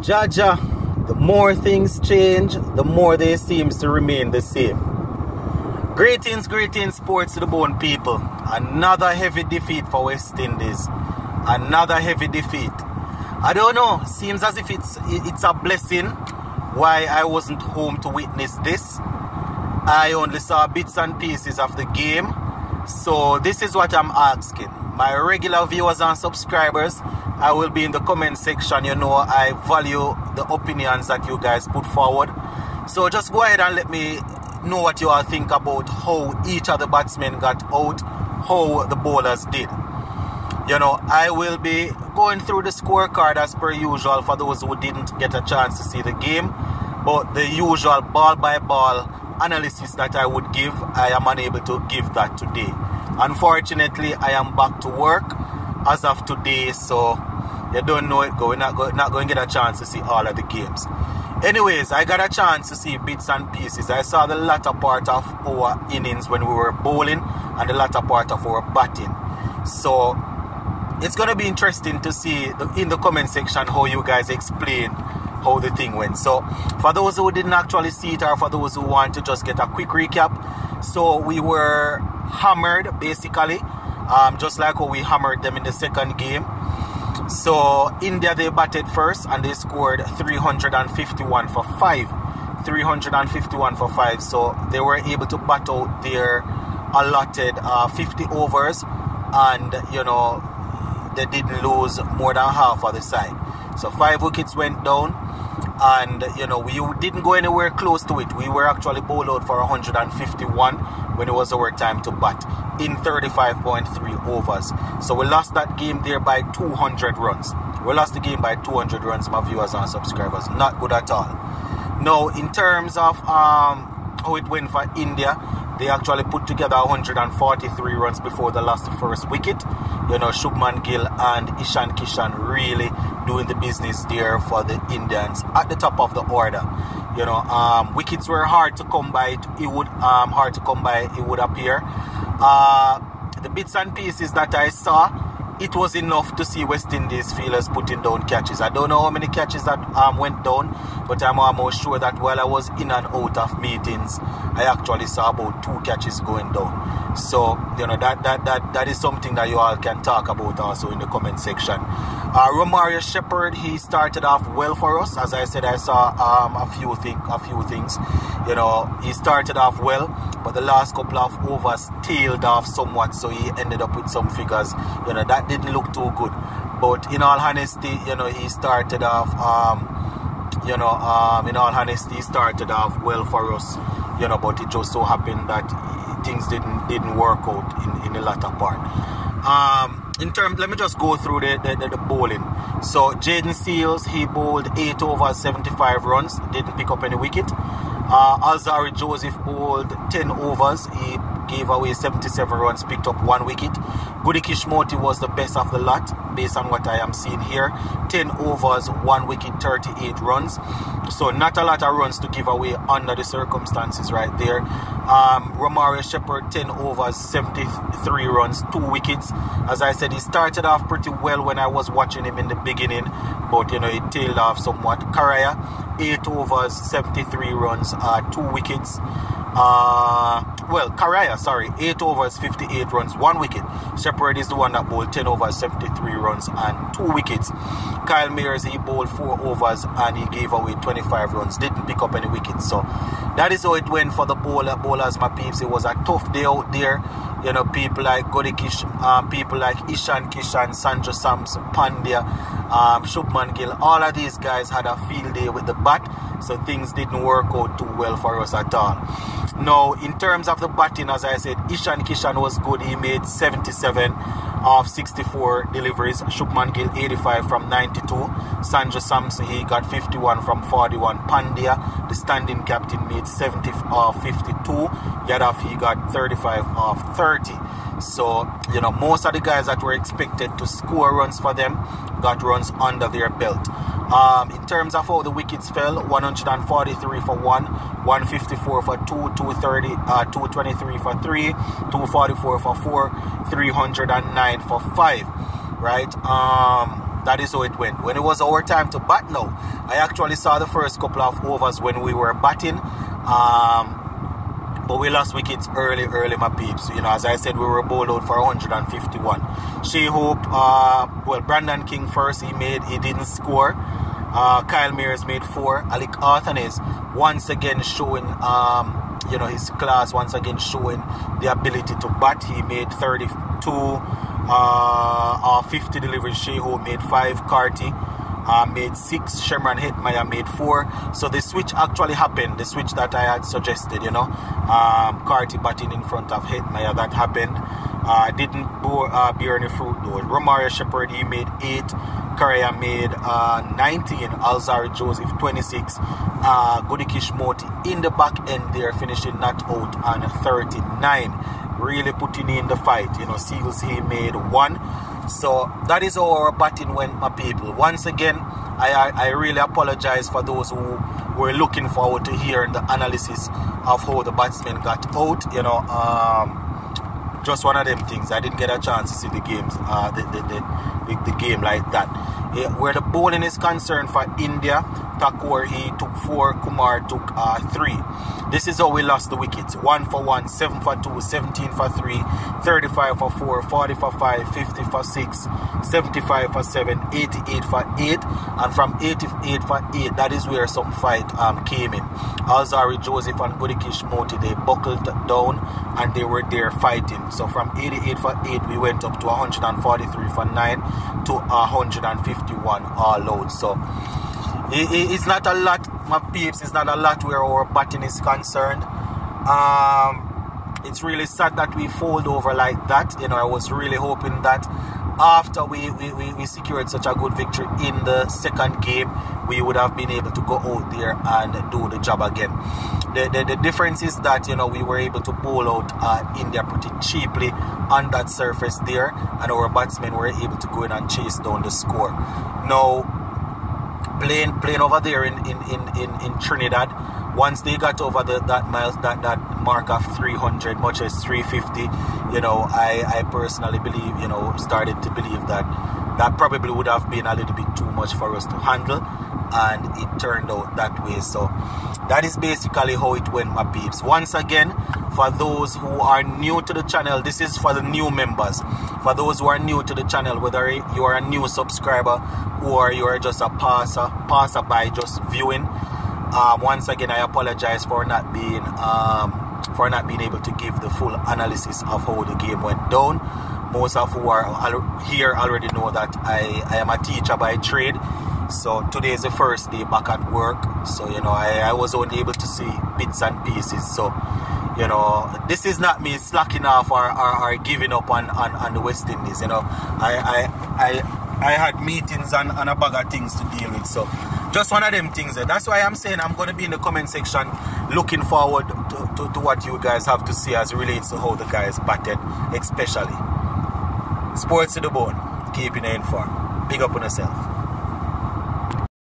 Jaja, the more things change, the more they seems to remain the same. Greetings, greetings, sports to the bone people. Another heavy defeat for West Indies. Another heavy defeat. I don't know. Seems as if it's it's a blessing why I wasn't home to witness this. I only saw bits and pieces of the game. So this is what I'm asking. My regular viewers and subscribers, I will be in the comment section. You know, I value the opinions that you guys put forward. So just go ahead and let me know what you all think about how each of the batsmen got out, how the bowlers did. You know, I will be going through the scorecard as per usual for those who didn't get a chance to see the game. But the usual ball by ball analysis that I would give, I am unable to give that today. Unfortunately, I am back to work as of today, so you don't know it. Go, not, go, not going to get a chance to see all of the games. Anyways, I got a chance to see bits and pieces. I saw the latter part of our innings when we were bowling and the latter part of our batting. So it's gonna be interesting to see the, in the comment section how you guys explain how the thing went. So for those who didn't actually see it or for those who want to just get a quick recap, so we were hammered basically, um, just like how we hammered them in the second game. So India they batted first and they scored 351 for 5. 351 for 5. So they were able to bat out their allotted uh, 50 overs and you know they didn't lose more than half of the side. So five wickets went down and you know we didn't go anywhere close to it. We were actually bowled out for 151 when it was our time to bat in 35.3 overs. So we lost that game there by 200 runs. We lost the game by 200 runs, my viewers and subscribers. Not good at all. Now, in terms of um, how it went for India, they actually put together 143 runs before they lost the first wicket. You know, Shubman Gill and Ishan Kishan really doing the business there for the Indians at the top of the order. You know, um, wickets were hard to come by. It would um, hard to come by. It would appear. Uh, the bits and pieces that I saw, it was enough to see West Indies fielders putting down catches. I don't know how many catches that um, went down, but I'm almost sure that while I was in and out of meetings, I actually saw about two catches going down. So, you know, that that that, that is something that you all can talk about also in the comment section. Uh, Romario Shepherd, he started off well for us. As I said, I saw um, a few thing, a few things. You know, he started off well, but the last couple of overs tailed off somewhat, so he ended up with some figures. You know, that didn't look too good. But in all honesty, you know, he started off. Um, you know, um, in all honesty, he started off well for us. You know, but it just so happened that things didn't didn't work out in, in the latter part. Um, in terms, let me just go through the, the, the, bowling. So Jayden Seales, he bowled 8 overs, 75 runs, didn't pick up any wicket. Uh, Alzarri Joseph bowled 10 overs, he gave away 77 runs, picked up one wicket. Gudakesh Motie was the best of the lot, based on what I am seeing here. 10 overs, one wicket, 38 runs. So not a lot of runs to give away under the circumstances right there. Um, Romario Shepherd, 10 overs, 73 runs, two wickets. As I said, he started off pretty well when I was watching him in the beginning, but you know, it tailed off somewhat. Cariah, 8 overs, 73 runs, uh, two wickets. Uh, well, Cariah, sorry, 8 overs, 58 runs, 1 wicket. Shepherd is the one that bowled 10 overs, 73 runs, and 2 wickets. Kyle Mayers, he bowled 4 overs and he gave away 25 runs, didn't pick up any wickets. So that is how it went for the bowler, bowlers, my peeps. It was a tough day out there. You know, people like Godikish, um, people like Ishan Kishan, Sanju Samson, Pandya, um, Shubman Gill, all of these guys had a field day with the bat, so things didn't work out too well for us at all. Now, in terms of the batting, as I said, Ishan Kishan was good. He made 77 of 64 deliveries. Shubman Gill 85 from 92. Sanju Samson he got 51 from 41. Pandya, the standing captain, made 70 of 52. Yadav he got 35 of 30. So, you know, most of the guys that were expected to score runs for them got runs under their belt. Um, in terms of how the wickets fell, 143 for 1, 154 for 2, 230, uh, 223 for 3, 244 for 4, 309 for 5. Right? Um, that is how it went. When it was our time to bat now, I actually saw the first couple of overs when we were batting. Um, but we lost wickets early, early, my peeps. You know, as I said, we were bowled out for 151. Shai Hope, uh, well, Brandon King first, he made, he didn't score. Uh, Kyle Mayers made four. Alick Athanaze once again showing, um, you know, his class, once again showing the ability to bat. He made 32, uh, 50 deliveries. Shai Hope made five. Carty uh, made six, Shimron Hetmyer made four. So the switch actually happened, the switch that I had suggested, you know. Um, Carty batting in front of Hetmyer, that happened. Uh, didn't uh, bear any fruit though. Romario Shepherd, he made eight. Cariah made uh, 19. Alzarri Joseph, 26. Uh, Gudakesh Motie in the back end there, finishing not out on 39. Really putting in the fight. You know, Seales, he made one. So that is how our batting went, my people. Once again, I, I, I really apologize for those who were looking forward to hearing the analysis of how the batsmen got out. You know, um, just one of them things. I didn't get a chance to see the games, uh, the, the, the, the, game like that. Yeah, where the bowling is concerned for India, Thakur he took four, Kumar took uh, three. This is how we lost the wickets. One for one, seven for two, 17 for three, 35 for four, 40 for five, 50 for six, 75 for seven, 88 for eight, and from 88 for eight, that is where some fight um, came in. Alzarri Joseph and Gudakesh Motie, they buckled down and they were there fighting. So from 88 for 8, we went up to 143 for 9 to 151 all out. So it, it's not a lot, my peeps, it's not a lot where our batting is concerned. Um, it's really sad that we fold over like that. You know, I was really hoping that after we, we, we, secured such a good victory in the second game, we would have been able to go out there and do the job again. The, the, the difference is that, you know, we were able to bowl out uh, India pretty cheaply on that surface there, and our batsmen were able to go in and chase down the score. Now, playing playing over there in, in, in, in, in Trinidad, once they got over the, that miles that, that mark of 300 much as 350 you know I, I personally believe you know started to believe that that probably would have been a little bit too much for us to handle and it turned out that way. So that is basically how it went my peeps. Once again for those who are new to the channel this is for the new members for those who are new to the channel whether you are a new subscriber or you are just a passer passerby just viewing um, once again, I apologize for not being um, for not being able to give the full analysis of how the game went down. Most of who are here already know that I, I am a teacher by trade. So today is the first day back at work. So you know I, I was only able to see bits and pieces. So you know this is not me slacking off or, or, or giving up on, on, on the West Indies. You know I I I, I had meetings and, and a bag of things to deal with. So just one of them things. Eh? That's why I'm saying I'm going to be in the comment section looking forward to, to, to what you guys have to see as relates to how the guys batted, especially. Sports to the bone, keeping it informed. Big up on yourself.